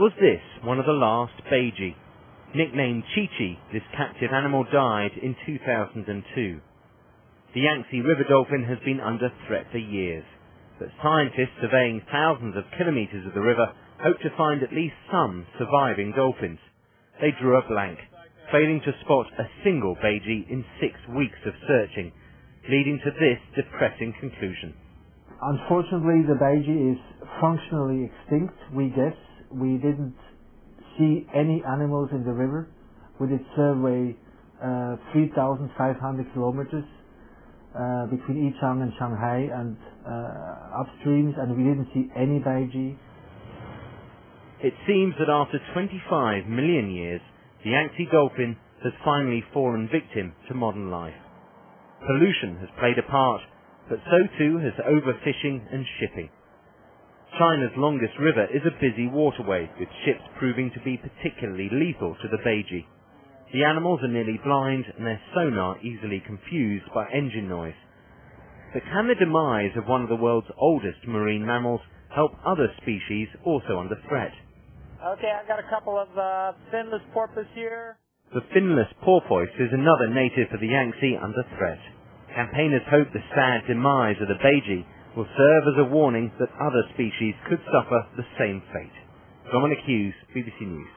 Was this one of the last Baiji? Nicknamed Chi-Chi, this captive animal died in 2002. The Yangtze River dolphin has been under threat for years, but scientists surveying thousands of kilometers of the river hope to find at least some surviving dolphins. They drew a blank, failing to spot a single Baiji in six weeks of searching, leading to this depressing conclusion. Unfortunately, the Baiji is functionally extinct, we guess. We didn't see any animals in the river. We did survey uh, 3,500 kilometers uh, between Yichang and Shanghai and uh, upstreams, and we didn't see any Baiji. It seems that after 25 million years, the Yangtze dolphin has finally fallen victim to modern life. Pollution has played a part, but so too has overfishing and shipping. China's longest river is a busy waterway, with ships proving to be particularly lethal to the Baiji. The animals are nearly blind and their sonar easily confused by engine noise. But can the demise of one of the world's oldest marine mammals help other species also under threat? Okay, I've got a couple of uh, finless porpoise here. The finless porpoise is another native of the Yangtze under threat. Campaigners hope the sad demise of the Baiji will serve as a warning that other species could suffer the same fate. Dominic Hughes, BBC News.